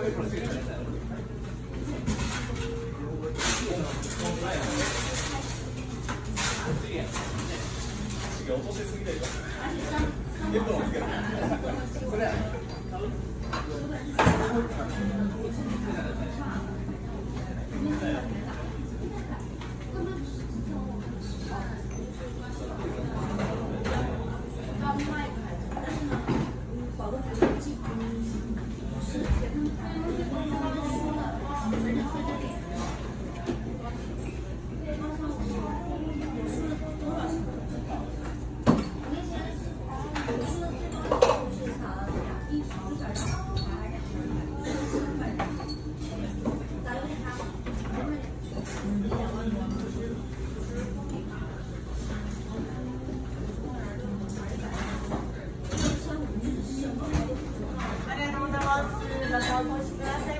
落としすぎだよ。 감사합니다. とうござい。お越しください